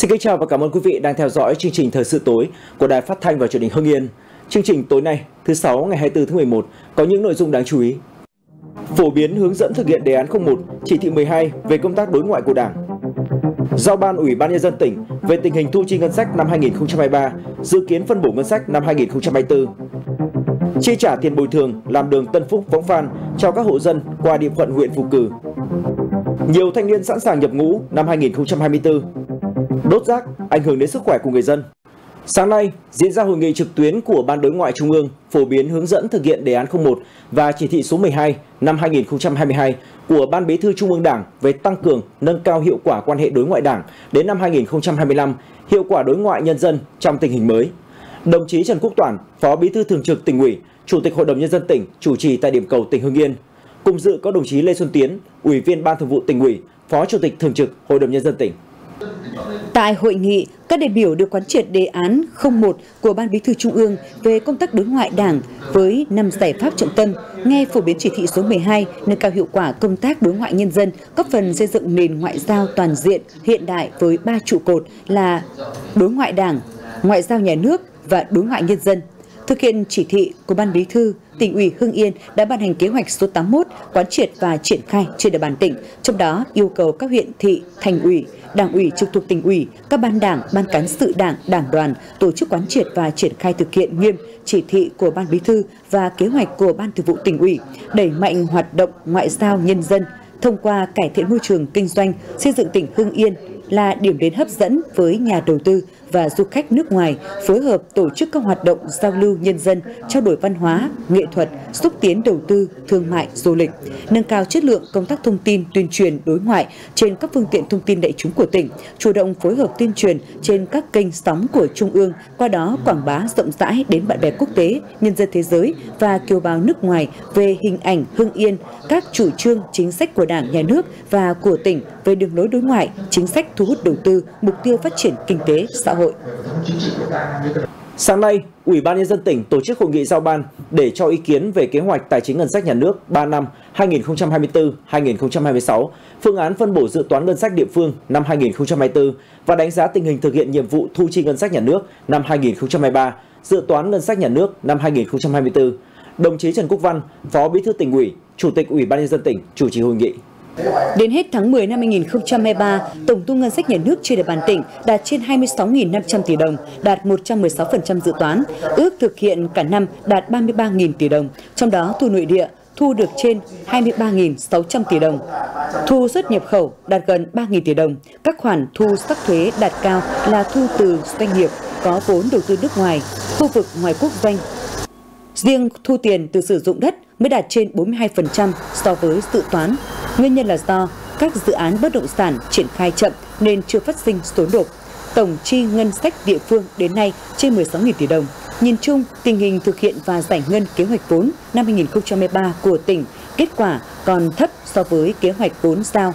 Xin kính chào và cảm ơn quý vị đang theo dõi chương trình Thời sự tối của Đài Phát thanh và Truyền hình Hưng Yên. Chương trình tối nay, thứ sáu ngày 24 tháng 11 có những nội dung đáng chú ý. Phổ biến hướng dẫn thực hiện đề án 01, chỉ thị 12 về công tác đối ngoại của Đảng. Giao ban Ủy ban nhân dân tỉnh về tình hình thu chi ngân sách năm 2023, dự kiến phân bổ ngân sách năm 2024. Chi trả tiền bồi thường làm đường Tân Phúc Võng Phan cho các hộ dân qua địa phận huyện Phù Cử. Nhiều thanh niên sẵn sàng nhập ngũ năm 2024 đốt rác ảnh hưởng đến sức khỏe của người dân. Sáng nay, diễn ra hội nghị trực tuyến của Ban Đối ngoại Trung ương phổ biến hướng dẫn thực hiện đề án 01 và chỉ thị số 12 năm 2022 của Ban Bí thư Trung ương Đảng về tăng cường, nâng cao hiệu quả quan hệ đối ngoại Đảng đến năm 2025, hiệu quả đối ngoại nhân dân trong tình hình mới. Đồng chí Trần Quốc Toản, Phó Bí thư Thường trực tỉnh ủy, Chủ tịch Hội đồng nhân dân tỉnh chủ trì tại điểm cầu tỉnh Hưng Yên. Cùng dự có đồng chí Lê Xuân Tiến, Ủy viên Ban Thường vụ tỉnh ủy, Phó Chủ tịch Thường trực Hội đồng nhân dân tỉnh. Tại hội nghị, các đại biểu được quán triệt đề án 01 của Ban Bí thư Trung ương về công tác đối ngoại Đảng với 5 giải pháp trọng tâm, nghe phổ biến chỉ thị số 12 nâng cao hiệu quả công tác đối ngoại nhân dân, góp phần xây dựng nền ngoại giao toàn diện, hiện đại với ba trụ cột là đối ngoại Đảng, ngoại giao nhà nước và đối ngoại nhân dân. Thực hiện chỉ thị của Ban Bí thư, tỉnh ủy Hưng Yên đã ban hành kế hoạch số 81 quán triệt và triển khai trên địa bàn tỉnh, trong đó yêu cầu các huyện, thị, thành ủy, Đảng ủy trực thuộc tỉnh ủy, các ban đảng, ban cán sự đảng, đảng đoàn tổ chức quán triệt và triển khai thực hiện nghiêm chỉ thị của ban bí thư và kế hoạch của ban thường vụ tỉnh ủy, đẩy mạnh hoạt động ngoại giao nhân dân thông qua cải thiện môi trường kinh doanh, xây dựng tỉnh Hưng Yên là điểm đến hấp dẫn với nhà đầu tư và du khách nước ngoài phối hợp tổ chức các hoạt động giao lưu nhân dân, trao đổi văn hóa, nghệ thuật, xúc tiến đầu tư, thương mại, du lịch, nâng cao chất lượng công tác thông tin tuyên truyền đối ngoại trên các phương tiện thông tin đại chúng của tỉnh, chủ động phối hợp tuyên truyền trên các kênh sóng của Trung ương, qua đó quảng bá rộng rãi đến bạn bè quốc tế, nhân dân thế giới và kiều bào nước ngoài về hình ảnh Hưng Yên, các chủ trương chính sách của Đảng, Nhà nước và của tỉnh về đường lối đối ngoại, chính sách thu hút đầu tư, mục tiêu phát triển kinh tế, xã hội. Sáng nay, Ủy ban nhân dân tỉnh tổ chức hội nghị giao ban để cho ý kiến về kế hoạch tài chính ngân sách nhà nước 3 năm 2024-2026, phương án phân bổ dự toán ngân sách địa phương năm 2024 và đánh giá tình hình thực hiện nhiệm vụ thu chi ngân sách nhà nước năm 2023, dự toán ngân sách nhà nước năm 2024. Đồng chí Trần Quốc Văn, Phó Bí thư tỉnh ủy, Chủ tịch Ủy ban nhân dân tỉnh chủ trì hội nghị. Đến hết tháng 10 năm 2023, tổng thu ngân sách nhà nước trên địa bàn tỉnh đạt trên 26.500 tỷ đồng, đạt 116% dự toán, ước thực hiện cả năm đạt 33.000 tỷ đồng, trong đó thu nội địa thu được trên 23.600 tỷ đồng. Thu xuất nhập khẩu đạt gần 3.000 tỷ đồng. Các khoản thu sắc thuế đạt cao là thu từ doanh nghiệp có vốn đầu tư nước ngoài, khu vực ngoài quốc doanh. Riêng thu tiền từ sử dụng đất mới đạt trên 42% so với dự toán. Nguyên nhân là do các dự án bất động sản triển khai chậm nên chưa phát sinh số nộp. Tổng chi ngân sách địa phương đến nay trên 16.000 tỷ đồng. Nhìn chung, tình hình thực hiện và giải ngân kế hoạch vốn năm 2023 của tỉnh kết quả còn thấp so với kế hoạch vốn giao.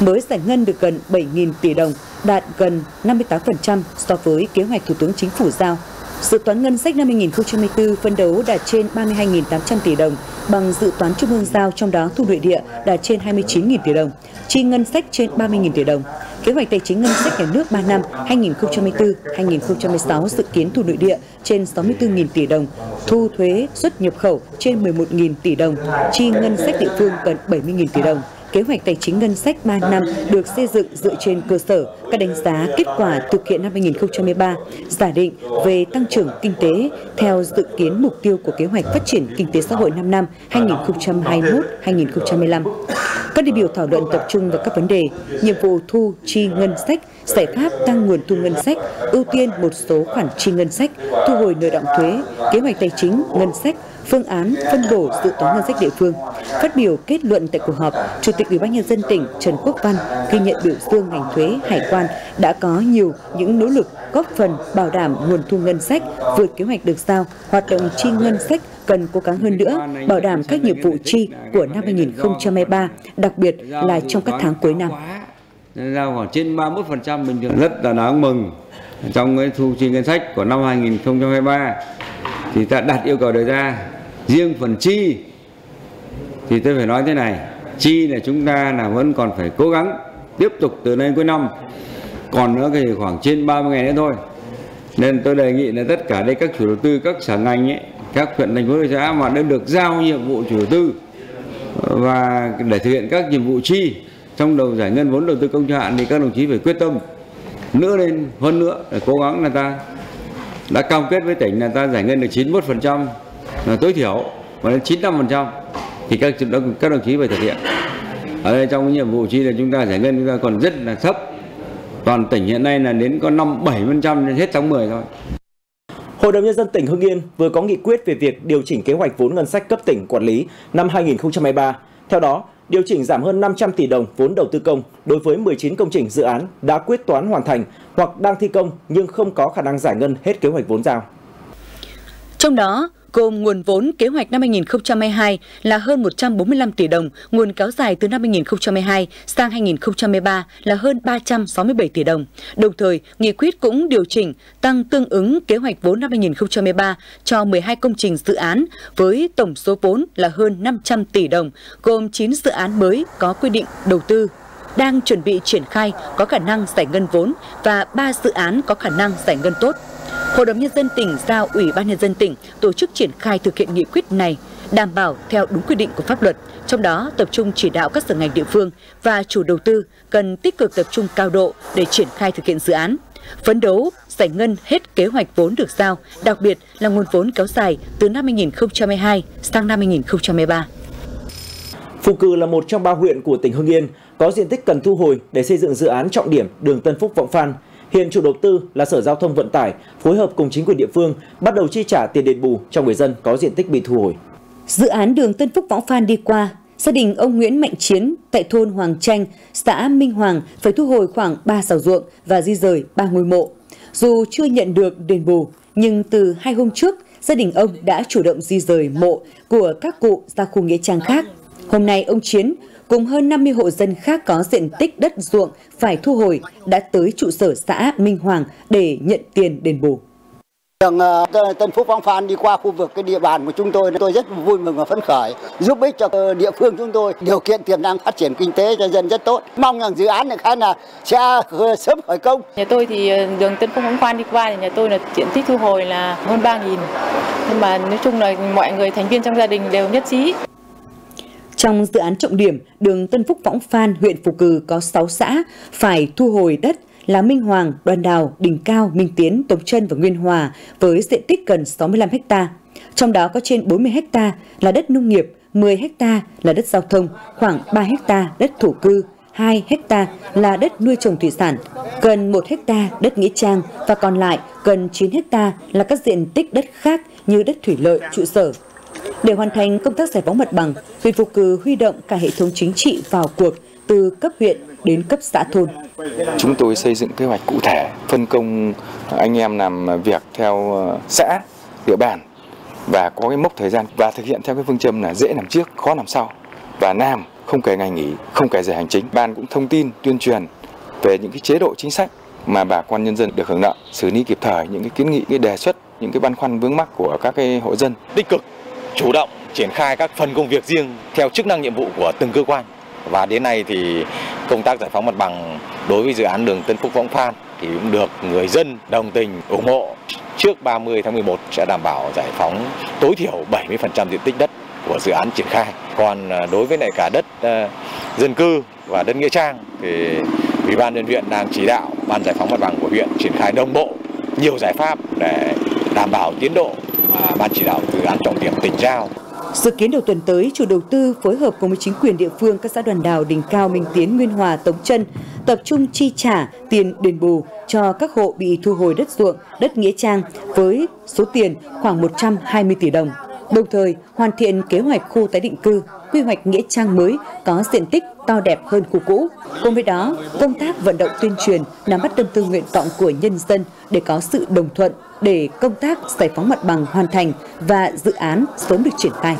Mới giải ngân được gần 7.000 tỷ đồng, đạt gần 58% so với kế hoạch Thủ tướng Chính phủ giao. Dự toán ngân sách năm 2024 phân đấu đạt trên 32.800 tỷ đồng, bằng dự toán trung ương giao trong đó thu nội địa đạt trên 29.000 tỷ đồng, chi ngân sách trên 30.000 tỷ đồng. Kế hoạch tài chính ngân sách nhà nước 3 năm 2024-2026 dự kiến thu nội địa trên 64.000 tỷ đồng, thu thuế xuất nhập khẩu trên 11.000 tỷ đồng, chi ngân sách địa phương gần 70.000 tỷ đồng kế hoạch tài chính ngân sách 3 năm được xây dựng dựa trên cơ sở các đánh giá kết quả thực hiện năm 2013, giả định về tăng trưởng kinh tế theo dự kiến mục tiêu của kế hoạch phát triển kinh tế xã hội 5 năm 2021-2025. Các đại biểu thảo luận tập trung vào các vấn đề nhiệm vụ thu chi ngân sách, giải pháp tăng nguồn thu ngân sách, ưu tiên một số khoản chi ngân sách, thu hồi nợ động thuế, kế hoạch tài chính ngân sách, phương án phân bổ dự toán ngân sách địa phương. Phát biểu kết luận tại cuộc họp, Chủ tịch Ủy ban nhân dân tỉnh Trần Quốc Văn ghi nhận biểu dương ngành thuế hải quan đã có nhiều những nỗ lực góp phần bảo đảm nguồn thu ngân sách vượt kế hoạch được giao, hoạt động chi ngân sách cần cố gắng hơn nữa bảo đảm các nhiệm vụ chi của năm 2023, đặc biệt là trong các tháng cuối năm. Giao khoảng trên 31% bình thường. Rất là đáng mừng. Trong cái thu chi ngân sách của năm 2023 thì ta đặt yêu cầu đề ra. Riêng phần chi thì tôi phải nói thế này chi là chúng ta là vẫn còn phải cố gắng tiếp tục từ nay cuối năm còn nữa thì khoảng trên 30 ngày nữa thôi. Nên tôi đề nghị là tất cả đây, các chủ đầu tư, các sở ngành ấy, các huyện, thành phố, thị xã mà đã được giao nhiệm vụ chủ đầu tư và để thực hiện các nhiệm vụ chi trong đầu giải ngân vốn đầu tư công cho hạn thì các đồng chí phải quyết tâm nữa lên hơn nữa để cố gắng là ta đã cam kết với tỉnh là ta giải ngân được 91% là tối thiểu và đến 95% thì các các đồng chí phải thực hiện. Ở đây trong cái nhiệm vụ chi là chúng ta giải ngân chúng ta còn rất là thấp toàn tỉnh hiện nay là đến có năm bảy phần trăm hết tháng 10 thôi Hội đồng Nhân dân tỉnh Hưng Yên vừa có nghị quyết về việc điều chỉnh kế hoạch vốn ngân sách cấp tỉnh quản lý năm 2023. Theo đó, điều chỉnh giảm hơn 500 tỷ đồng vốn đầu tư công đối với 19 công trình dự án đã quyết toán hoàn thành hoặc đang thi công nhưng không có khả năng giải ngân hết kế hoạch vốn giao. Trong đó, gồm nguồn vốn kế hoạch năm 2022 là hơn 145 tỷ đồng, nguồn kéo dài từ năm 2022 sang 2023 là hơn 367 tỷ đồng. Đồng thời, nghị quyết cũng điều chỉnh tăng tương ứng kế hoạch vốn năm 2023 cho 12 công trình dự án với tổng số vốn là hơn 500 tỷ đồng, gồm 9 dự án mới có quy định đầu tư đang chuẩn bị triển khai có khả năng giải ngân vốn và 3 dự án có khả năng giải ngân tốt. Hội đồng Nhân dân tỉnh giao Ủy ban Nhân dân tỉnh tổ chức triển khai thực hiện nghị quyết này, đảm bảo theo đúng quy định của pháp luật, trong đó tập trung chỉ đạo các sở ngành địa phương và chủ đầu tư cần tích cực tập trung cao độ để triển khai thực hiện dự án. Phấn đấu giải ngân hết kế hoạch vốn được giao, đặc biệt là nguồn vốn kéo dài từ năm 2022 sang năm 2023. Phù Cừ là một trong ba huyện của tỉnh Hưng Yên có diện tích cần thu hồi để xây dựng dự án trọng điểm đường Tân Phúc Vọng Phan. Hiện chủ đầu tư là Sở Giao thông Vận tải phối hợp cùng chính quyền địa phương bắt đầu chi trả tiền đền bù cho người dân có diện tích bị thu hồi. Dự án đường Tân Phúc võ Phan đi qua, gia đình ông Nguyễn Mạnh Chiến tại thôn Hoàng Tranh, xã Minh Hoàng phải thu hồi khoảng 3 sào ruộng và di rời 3 ngôi mộ. Dù chưa nhận được đền bù, nhưng từ hai hôm trước, gia đình ông đã chủ động di rời mộ của các cụ ra khu nghĩa trang khác. Hôm nay ông Chiến cùng hơn 50 hộ dân khác có diện tích đất ruộng phải thu hồi đã tới trụ sở xã Minh Hoàng để nhận tiền đền bù. Đường ờ, Tân Phúc Phong Phan đi qua khu vực cái địa bàn của chúng tôi, tôi rất vui mừng và phấn khởi, giúp ích cho ờ, địa phương chúng tôi điều kiện tiềm năng phát triển kinh tế cho dân rất tốt. Mong rằng dự án này khai là sẽ ờ, sớm khởi công. Nhà tôi thì đường Tân Phúc Phong Phan đi qua thì nhà tôi là diện tích thu hồi là hơn 3.000. Nhưng mà nói chung là mọi người thành viên trong gia đình đều nhất trí. Trong dự án trọng điểm, đường Tân Phúc Võng Phan, huyện Phù Cử có 6 xã phải thu hồi đất là Minh Hoàng, Đoàn Đào, Đình Cao, Minh Tiến, Tống Trân và Nguyên Hòa với diện tích gần 65 ha. Trong đó có trên 40 ha là đất nông nghiệp, 10 ha là đất giao thông, khoảng 3 ha đất thổ cư, 2 ha là đất nuôi trồng thủy sản, gần 1 ha đất nghĩa trang và còn lại gần 9 ha là các diện tích đất khác như đất thủy lợi, trụ sở, để hoàn thành công tác giải phóng mặt bằng, huyện Phục Cử huy động cả hệ thống chính trị vào cuộc từ cấp huyện đến cấp xã thôn. Chúng tôi xây dựng kế hoạch cụ thể, phân công anh em làm việc theo ờ, xã, địa bàn và có cái mốc thời gian và thực hiện theo cái phương châm là dễ làm trước, khó làm sau và làm không kể ngày nghỉ, không kể giờ hành chính. Ban cũng thông tin, tuyên truyền về những cái chế độ chính sách mà bà con nhân dân được hưởng lợi, xử lý kịp thời những cái kiến nghị, cái đề xuất, những cái băn khoăn vướng mắc của các cái hộ dân. Tích cực chủ động triển khai các phần công việc riêng theo chức năng nhiệm vụ của từng cơ quan. Và đến nay thì công tác giải phóng mặt bằng đối với dự án đường Tân Phúc Võng Phan thì cũng được người dân đồng tình, ủng hộ. Trước 30 tháng 11 sẽ đảm bảo giải phóng tối thiểu 70% diện tích đất của dự án triển khai. Còn à, đối với lại cả đất à, dân cư và đất nghĩa trang thì Ủy ban nhân huyện đang chỉ đạo ban giải phóng mặt bằng của huyện triển khai đồng bộ nhiều giải pháp để đảm bảo tiến độ mà ban chỉ đạo dự án trọng điểm tỉnh giao. Dự kiến đầu tuần tới, chủ đầu tư phối hợp cùng với chính quyền địa phương các xã Đoàn Đào, Đình Cao, Minh Tiến, Nguyên Hòa, Tống Trân tập trung chi trả tiền đền bù cho các hộ bị thu hồi đất ruộng, đất nghĩa trang với số tiền khoảng 120 tỷ đồng. Đồng thời, hoàn thiện kế hoạch khu tái định cư, quy hoạch nghĩa trang mới có diện tích to đẹp hơn khu cũ. Cùng với đó, công tác vận động tuyên truyền nắm bắt tâm tư nguyện vọng của nhân dân để có sự đồng thuận để công tác giải phóng mặt bằng hoàn thành và dự án sớm được triển khai.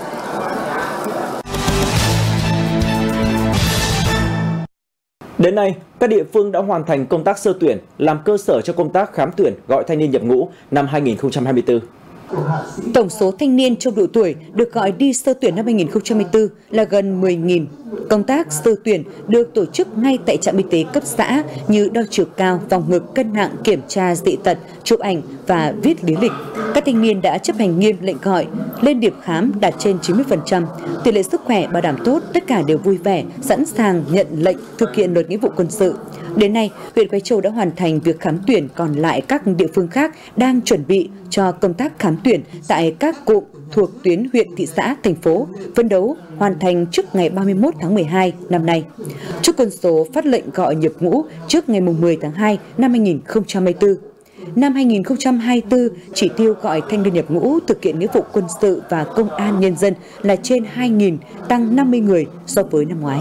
Đến nay, các địa phương đã hoàn thành công tác sơ tuyển làm cơ sở cho công tác khám tuyển gọi thanh niên nhập ngũ năm 2024. Tổng số thanh niên trong độ tuổi được gọi đi sơ tuyển năm 2024 là gần 10.000. Công tác sơ tuyển được tổ chức ngay tại trạm y tế cấp xã như đo chiều cao, vòng ngực, cân nặng, kiểm tra dị tật, chụp ảnh và viết lý lịch. Các thanh niên đã chấp hành nghiêm lệnh gọi, lên điểm khám đạt trên 90%, tỷ lệ sức khỏe bảo đảm tốt, tất cả đều vui vẻ, sẵn sàng nhận lệnh thực hiện luật nghĩa vụ quân sự. Đến nay, huyện Quế Châu đã hoàn thành việc khám tuyển, còn lại các địa phương khác đang chuẩn bị cho công tác khám tuyển tại các cụm thuộc tuyến huyện, thị xã, thành phố, phấn đấu hoàn thành trước ngày 31 tháng 12 năm nay. Chúc quân số phát lệnh gọi nhập ngũ trước ngày 10 tháng 2 năm 2024. Năm 2024, chỉ tiêu gọi thanh niên nhập ngũ thực hiện nghĩa vụ quân sự và công an nhân dân là trên 2.000, tăng 50 người so với năm ngoái.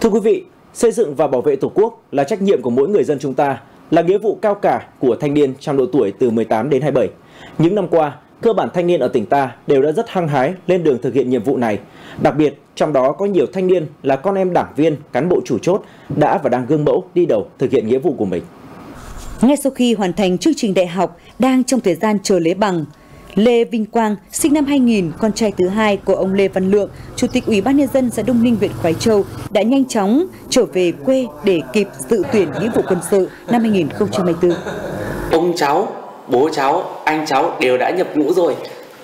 Thưa quý vị, xây dựng và bảo vệ Tổ quốc là trách nhiệm của mỗi người dân chúng ta, là nghĩa vụ cao cả của thanh niên trong độ tuổi từ 18 đến 27. Những năm qua, cơ bản thanh niên ở tỉnh ta đều đã rất hăng hái lên đường thực hiện nhiệm vụ này. Đặc biệt, trong đó có nhiều thanh niên là con em đảng viên, cán bộ chủ chốt đã và đang gương mẫu đi đầu thực hiện nghĩa vụ của mình. Ngay sau khi hoàn thành chương trình đại học, đang trong thời gian chờ lấy bằng, Lê Vinh Quang, sinh năm 2000, con trai thứ hai của ông Lê Văn Lượng, Chủ tịch Ủy ban Nhân dân xã Đông Ninh, huyện Khói Châu, đã nhanh chóng trở về quê để kịp dự tuyển nghĩa vụ quân sự năm 2024. Ông cháu, bố cháu, anh cháu đều đã nhập ngũ rồi.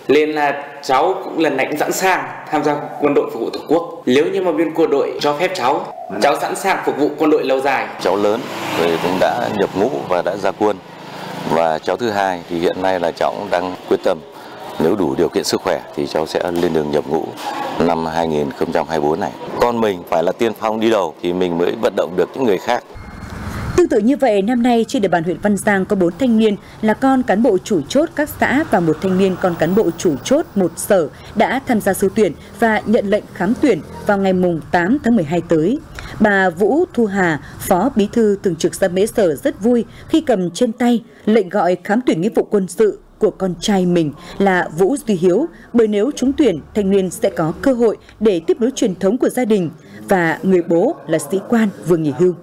Nên là cháu cũng lần này cũng sẵn sàng tham gia quân đội phục vụ Tổ quốc. Nếu như mà bên quân đội cho phép cháu, cháu sẵn sàng phục vụ quân đội lâu dài. Cháu lớn thì cũng đã nhập ngũ và đã ra quân và cháu thứ hai thì hiện nay là cháu cũng đang quyết tâm nếu đủ điều kiện sức khỏe thì cháu sẽ lên đường nhập ngũ năm 2024 này. Con mình phải là tiên phong đi đầu thì mình mới vận động được những người khác. Tương tự như vậy, năm nay trên địa bàn huyện Văn Giang có 4 thanh niên là con cán bộ chủ chốt các xã và một thanh niên con cán bộ chủ chốt một sở đã tham gia sơ tuyển và nhận lệnh khám tuyển vào ngày mùng 8 tháng 12 tới. Bà Vũ Thu Hà, Phó Bí thư Thường trực xã Mễ Sở rất vui khi cầm trên tay lệnh gọi khám tuyển nghĩa vụ quân sự của con trai mình là Vũ Duy Hiếu bởi nếu trúng tuyển, thanh niên sẽ có cơ hội để tiếp nối truyền thống của gia đình và người bố là sĩ quan vừa nghỉ hưu.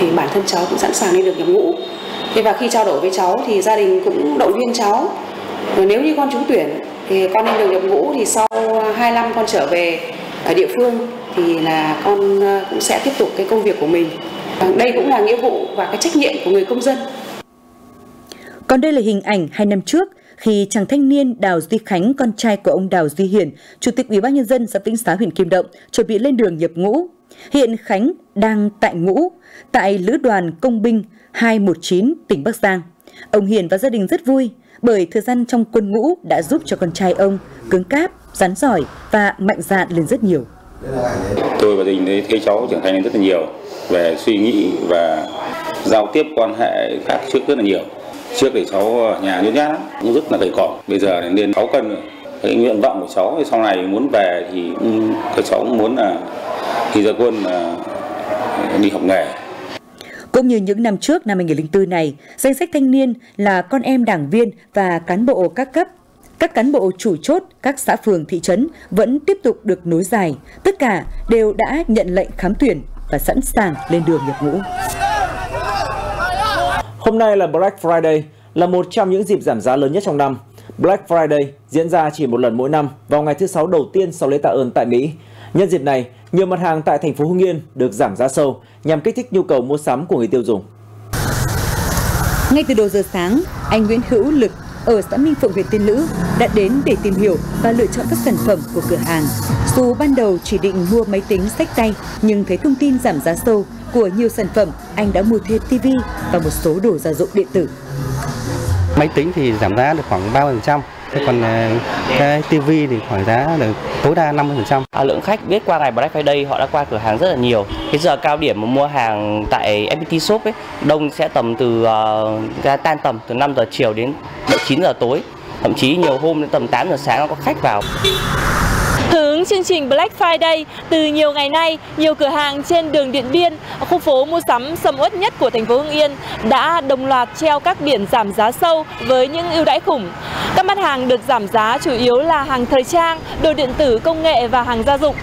Thì bản thân cháu cũng sẵn sàng đi được nhập ngũ. Thế và khi trao đổi với cháu thì gia đình cũng động viên cháu. Rồi nếu như con trúng tuyển thì con lên đường nhập ngũ thì sau 2 năm con trở về ở địa phương thì là con ờ, cũng sẽ tiếp tục cái công việc của mình. Đây cũng là nghĩa vụ và cái trách nhiệm của người công dân. Còn đây là hình ảnh hai năm trước khi chàng thanh niên Đào Duy Khánh, con trai của ông Đào Duy Hiển, Chủ tịch Ủy ban nhân dân xã Vĩnh Xá huyện Kim Động, chuẩn bị lên đường nhập ngũ. Hiện Khánh đang tại ngũ tại Lữ đoàn Công binh 219 tỉnh Bắc Giang. Ông Hiền và gia đình rất vui bởi thời gian trong quân ngũ đã giúp cho con trai ông cứng cáp, rắn giỏi và mạnh dạn lên rất nhiều. Tôi và đình thấy cháu trưởng thành lên rất là nhiều về suy nghĩ và giao tiếp quan hệ khác trước rất là nhiều trước thì cháu ở nhà nhút nhát cũng rất là gầy còm bây giờ lên 6 cân rồi cái nguyện vọng của cháu thì sau này muốn về thì ừ, cái cháu cũng muốn là khi ra quân là đi học nghề cũng như những năm trước năm 2004 này, danh sách thanh niên là con em đảng viên và cán bộ các cấp, các cán bộ chủ chốt các xã phường thị trấn vẫn tiếp tục được nối dài. Tất cả đều đã nhận lệnh khám tuyển và sẵn sàng lên đường nhập ngũ. Hôm nay là Black Friday, là một trong những dịp giảm giá lớn nhất trong năm. Black Friday diễn ra chỉ một lần mỗi năm vào ngày thứ sáu đầu tiên sau lễ tạ ơn tại Mỹ. Nhân dịp này, nhiều mặt hàng tại thành phố Hưng Yên được giảm giá sâu nhằm kích thích nhu cầu mua sắm của người tiêu dùng. Ngay từ đầu giờ sáng, anh Nguyễn Hữu Lực ở xã Minh Phụng huyện Tiên Lữ đã đến để tìm hiểu và lựa chọn các sản phẩm của cửa hàng. Dù ban đầu chỉ định mua máy tính sách tay nhưng thấy thông tin giảm giá sâu của nhiều sản phẩm, anh đã mua thêm TV và một số đồ gia dụng điện tử. Máy tính thì giảm giá được khoảng 30%, thế còn à, cái tivi thì khoảng giá được tối đa 50%. À, lượng khách biết qua ngày Black Friday họ đã qua cửa hàng rất là nhiều. Cái giờ cao điểm mà mua hàng tại FPT Shop ấy, đông sẽ tầm từ uh, tan tầm từ 5 giờ chiều đến 9 giờ tối. Thậm chí nhiều hôm đến tầm 8 giờ sáng nó có khách vào. Ứng chương trình Black Friday, từ nhiều ngày nay, nhiều cửa hàng trên đường Điện Biên, khu phố mua sắm sầm uất nhất của thành phố Hưng Yên đã đồng loạt treo các biển giảm giá sâu với những ưu đãi khủng. Các mặt hàng được giảm giá chủ yếu là hàng thời trang, đồ điện tử, công nghệ và hàng gia dụng.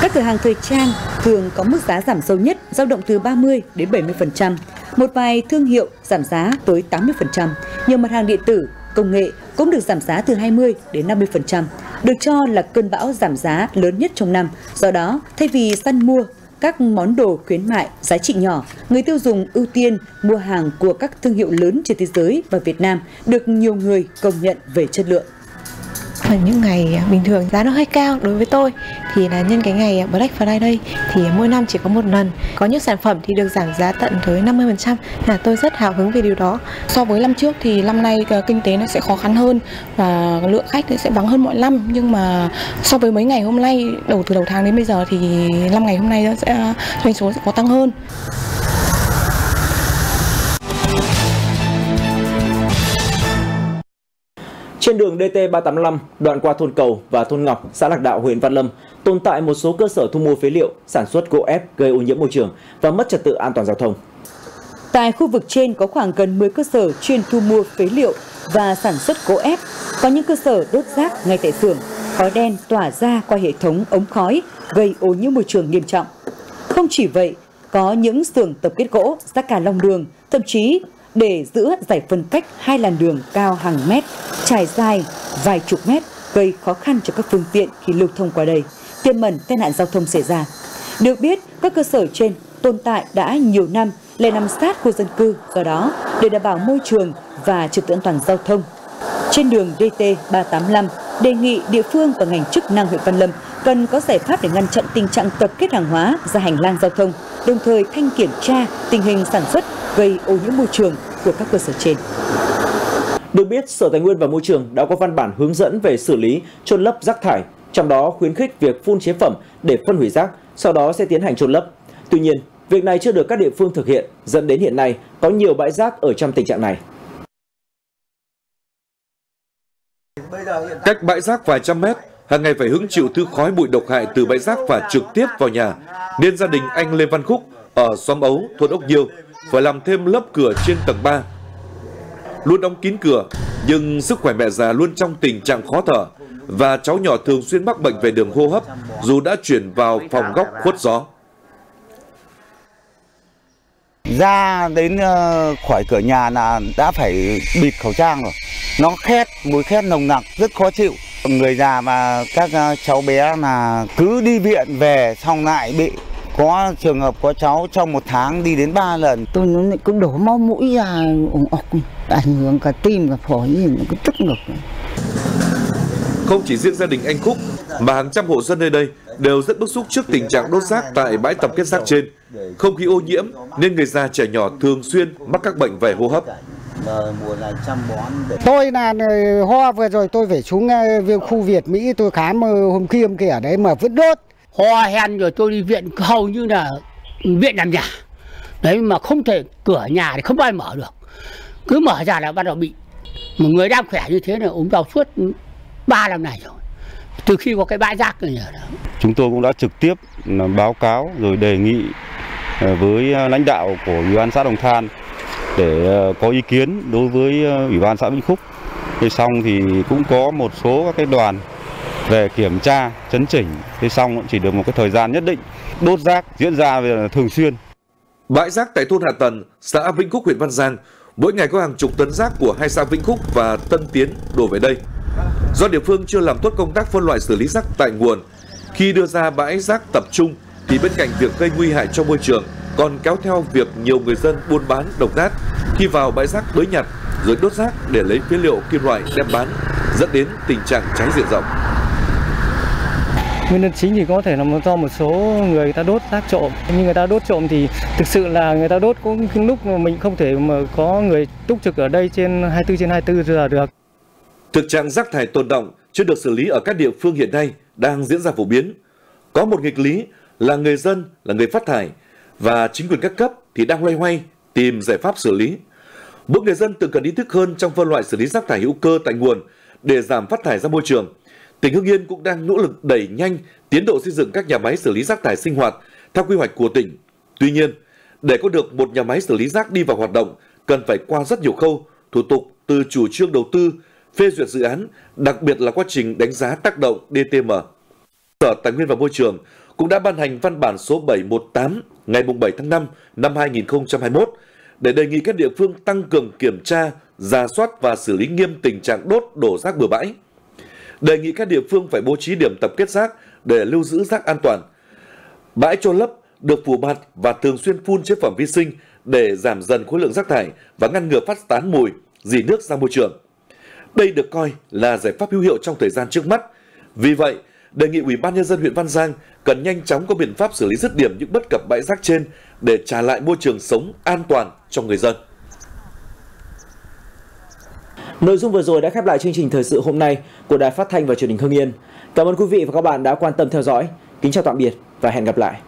Các cửa hàng thời trang thường có mức giá giảm sâu nhất, dao động từ 30 đến 70%. Một vài thương hiệu giảm giá tới 80%, nhiều mặt hàng điện tử, công nghệ cũng được giảm giá từ 20 đến 50%, được cho là cơn bão giảm giá lớn nhất trong năm. Do đó, thay vì săn mua các món đồ khuyến mại giá trị nhỏ, người tiêu dùng ưu tiên mua hàng của các thương hiệu lớn trên thế giới và Việt Nam được nhiều người công nhận về chất lượng. Ở những ngày à, bình thường giá nó hơi cao đối với tôi, thì là nhân cái ngày à, Black Friday thì mỗi năm chỉ có một lần. Có những sản phẩm thì được giảm giá tận tới 50% là tôi rất hào hứng về điều đó. So với năm trước thì năm nay à, kinh tế nó sẽ khó khăn hơn và lượng khách sẽ vắng hơn mọi năm nhưng mà so với mấy ngày hôm nay, đầu, từ đầu tháng đến bây giờ thì năm ngày hôm nay nó sẽ doanh số sẽ có tăng hơn. Trên đường DT385, đoạn qua thôn Cầu và thôn Ngọc, xã Lạc Đạo, huyện Văn Lâm, tồn tại một số cơ sở thu mua phế liệu, sản xuất gỗ ép gây ô nhiễm môi trường và mất trật tự an toàn giao thông. Tại khu vực trên có khoảng gần 10 cơ sở chuyên thu mua phế liệu và sản xuất gỗ ép. Có những cơ sở đốt rác ngay tại xưởng, khói đen tỏa ra qua hệ thống ống khói, gây ô nhiễm môi trường nghiêm trọng. Không chỉ vậy, có những xưởng tập kết gỗ rác cả lòng đường, thậm chí để giữa giải phân cách hai làn đường cao hàng mét, trải dài vài chục mét, gây khó khăn cho các phương tiện khi lưu thông qua đây, tiềm ẩn tai nạn giao thông xảy ra. Được biết, các cơ sở trên tồn tại đã nhiều năm lại nằm sát khu dân cư, do đó để đảm bảo môi trường và trật tự an toàn giao thông. Trên đường DT385, đề nghị địa phương và ngành chức năng huyện Văn Lâm cần có giải pháp để ngăn chặn tình trạng tập kết hàng hóa ra hành lang giao thông, đồng thời thanh kiểm tra tình hình sản xuất gây ô nhiễm môi trường của các cơ sở trên. Được biết, Sở Tài nguyên và Môi trường đã có văn bản hướng dẫn về xử lý chôn lấp rác thải, trong đó khuyến khích việc phun chế phẩm để phân hủy rác, sau đó sẽ tiến hành chôn lấp. Tuy nhiên, việc này chưa được các địa phương thực hiện, dẫn đến hiện nay có nhiều bãi rác ở trong tình trạng này. Cách bãi rác vài trăm mét, hàng ngày phải hứng chịu thứ khói bụi độc hại từ bãi rác và trực tiếp vào nhà, nên gia đình anh Lê Văn Khúc ở xóm Ấu, thôn Ốc Nhiêu phải làm thêm lớp cửa trên tầng 3. Luôn đóng kín cửa, nhưng sức khỏe mẹ già luôn trong tình trạng khó thở và cháu nhỏ thường xuyên mắc bệnh về đường hô hấp dù đã chuyển vào phòng góc khuất gió. Ra đến ờ, khỏi cửa nhà là đã phải bịt khẩu trang rồi. Nó khét, mùi khét nồng nặc, rất khó chịu. Người già và các ờ, cháu bé là cứ đi viện về xong lại bị có trường hợp có cháu trong một tháng đi đến 3 lần. Tôi nó cứ đổ máu mũi ra ủng ọc, ảnh hưởng cả tim cả phổi gì nó cứ tức ngực. Không chỉ riêng gia đình anh Khúc mà hàng trăm hộ dân nơi đây đều rất bức xúc trước tình trạng đốt rác tại bãi tập kết rác trên. Không khí ô nhiễm nên người già trẻ nhỏ thường xuyên mắc các bệnh về hô hấp. Tôi là ho vừa rồi tôi phải xuống khu Việt Mỹ tôi khám hôm kia hôm kia ở đấy mà vẫn đốt ho hen rồi tôi đi viện hầu như là viện làm nhà. Đấy mà không thể cửa nhà thì không ai mở được. Cứ mở ra là bắt đầu bị một người đang khỏe như thế là ốm đau suốt ba năm này rồi. Từ khi có cái bãi rác này rồi chúng tôi cũng đã trực tiếp báo cáo rồi đề nghị ờ, với ờ, lãnh đạo của ủy ban xã Đồng Than để ờ, có ý kiến đối với ờ, ủy ban xã Vĩnh Khúc. Thế xong thì cũng có một số các cái đoàn về kiểm tra, chấn chỉnh, thế xong chỉ được một cái thời gian nhất định. Đốt rác diễn ra thường xuyên. Bãi rác tại thôn Hạ Tần, xã Vĩnh Khúc, huyện Văn Giang, mỗi ngày có hàng chục tấn rác của hai xã Vĩnh Khúc và Tân Tiến đổ về đây. Do địa phương chưa làm tốt công tác phân loại xử lý rác tại nguồn, khi đưa ra bãi rác tập trung thì bên cạnh việc gây nguy hại cho môi trường còn kéo theo việc nhiều người dân buôn bán độc nát khi vào bãi rác bới nhặt rồi đốt rác để lấy phế liệu kim loại đem bán dẫn đến tình trạng cháy diện rộng. Nguyên nhân chính thì có thể là do một số người ta đốt rác trộm. Nhưng người ta đốt trộm thì thực sự là người ta đốt cũng lúc mà mình không thể mà có người túc trực ở đây trên 24 trên 24 giờ được. Thực trạng rác thải tồn động chưa được xử lý ở các địa phương hiện nay đang diễn ra phổ biến. Có một nghịch lý là người dân là người phát thải và chính quyền các cấp thì đang loay hoay tìm giải pháp xử lý. Mỗi người dân tự cần ý thức hơn trong phân loại xử lý rác thải hữu cơ tại nguồn để giảm phát thải ra môi trường. Tỉnh Hưng Yên cũng đang nỗ lực đẩy nhanh tiến độ xây dựng các nhà máy xử lý rác thải sinh hoạt theo quy hoạch của tỉnh. Tuy nhiên, để có được một nhà máy xử lý rác đi vào hoạt động, cần phải qua rất nhiều khâu, thủ tục từ chủ trương đầu tư, phê duyệt dự án, đặc biệt là quá trình đánh giá tác động DTM. Sở Tài nguyên và Môi trường cũng đã ban hành văn bản số 718 ngày 7 tháng 5 năm 2021 để đề nghị các địa phương tăng cường kiểm tra, giả soát và xử lý nghiêm tình trạng đốt đổ rác bừa bãi. Đề nghị các địa phương phải bố trí điểm tập kết rác để lưu giữ rác an toàn. Bãi trôn lấp được phủ bạt và thường xuyên phun chế phẩm vi sinh để giảm dần khối lượng rác thải và ngăn ngừa phát tán mùi, dì nước ra môi trường. Đây được coi là giải pháp hữu hiệu trong thời gian trước mắt. Vì vậy, đề nghị Ủy ban nhân dân huyện Văn Giang cần nhanh chóng có biện pháp xử lý dứt điểm những bất cập bãi rác trên để trả lại môi trường sống an toàn cho người dân. Nội dung vừa rồi đã khép lại chương trình thời sự hôm nay của Đài Phát thanh và Truyền hình Hưng Yên. Cảm ơn quý vị và các bạn đã quan tâm theo dõi. Kính chào tạm biệt và hẹn gặp lại.